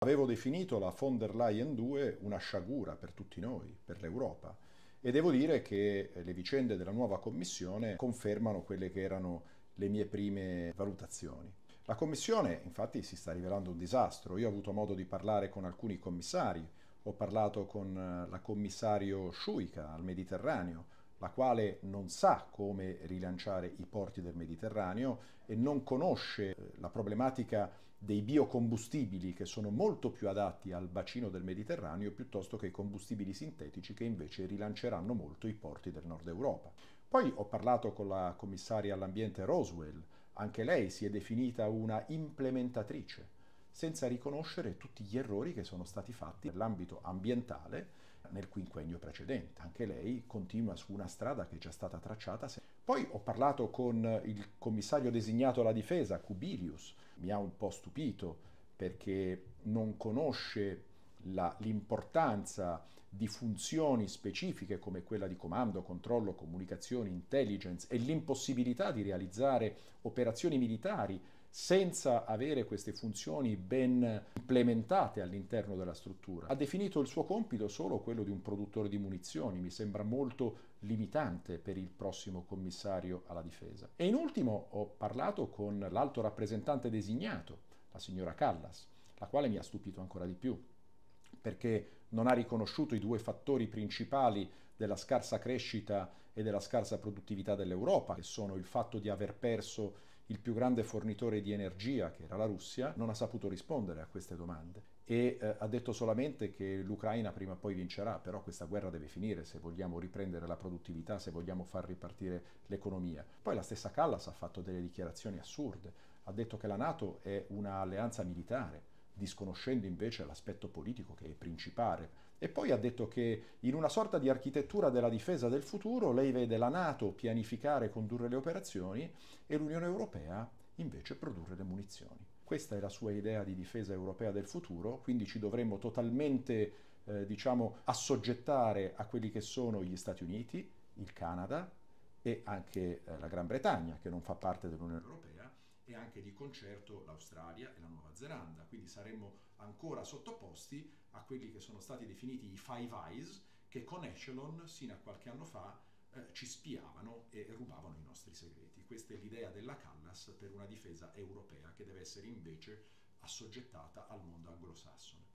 Avevo definito la von der Leyen 2 una sciagura per tutti noi, per l'Europa, e devo dire che le vicende della nuova Commissione confermano quelle che erano le mie prime valutazioni. La Commissione infatti si sta rivelando un disastro. Io ho avuto modo di parlare con alcuni commissari, ho parlato con la commissario Sciuica al Mediterraneo, la quale non sa come rilanciare i porti del Mediterraneo e non conosce eh, la problematica dei biocombustibili che sono molto più adatti al bacino del Mediterraneo piuttosto che i combustibili sintetici che invece rilanceranno molto i porti del nord Europa. Poi ho parlato con la commissaria all'ambiente Roswell, anche lei si è definita una implementatrice senza riconoscere tutti gli errori che sono stati fatti nell'ambito ambientale nel quinquennio precedente. Anche lei continua su una strada che è già stata tracciata. Poi ho parlato con il commissario designato alla difesa, Kubilius, mi ha un po' stupito perché non conosce l'importanza di funzioni specifiche come quella di comando, controllo, comunicazioni, intelligence e l'impossibilità di realizzare operazioni militari senza avere queste funzioni ben implementate all'interno della struttura. Ha definito il suo compito solo quello di un produttore di munizioni, mi sembra molto limitante per il prossimo commissario alla difesa. E in ultimo ho parlato con l'alto rappresentante designato, la signora Callas, la quale mi ha stupito ancora di più perché non ha riconosciuto i due fattori principali della scarsa crescita e della scarsa produttività dell'Europa, che sono il fatto di aver perso il più grande fornitore di energia, che era la Russia, non ha saputo rispondere a queste domande. E eh, ha detto solamente che l'Ucraina prima o poi vincerà, però questa guerra deve finire se vogliamo riprendere la produttività, se vogliamo far ripartire l'economia. Poi la stessa Callas ha fatto delle dichiarazioni assurde, ha detto che la Nato è un'alleanza militare, disconoscendo invece l'aspetto politico che è principale. E poi ha detto che in una sorta di architettura della difesa del futuro lei vede la Nato pianificare e condurre le operazioni e l'Unione Europea invece produrre le munizioni. Questa è la sua idea di difesa europea del futuro, quindi ci dovremmo totalmente eh, diciamo, assoggettare a quelli che sono gli Stati Uniti, il Canada e anche eh, la Gran Bretagna, che non fa parte dell'Unione Europea, e anche di concerto l'Australia e la Nuova Zelanda. Quindi saremmo ancora sottoposti a quelli che sono stati definiti i Five Eyes, che con Echelon, sino a qualche anno fa, eh, ci spiavano e rubavano i nostri segreti. Questa è l'idea della Callas per una difesa europea che deve essere invece assoggettata al mondo anglosassone.